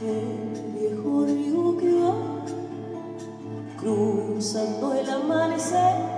el viejo río que va cruzando el amanecer.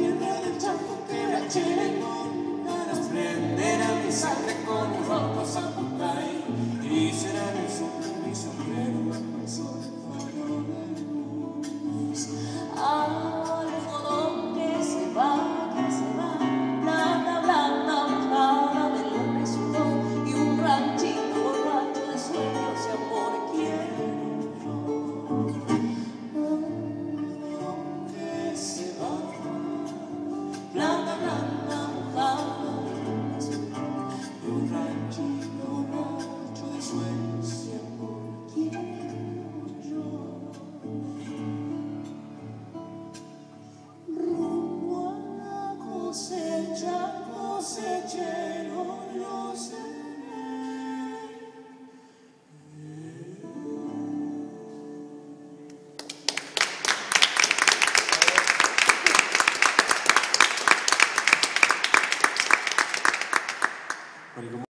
piedra del charco que era Cherengo para prender a mi sangre con i'm sitting on the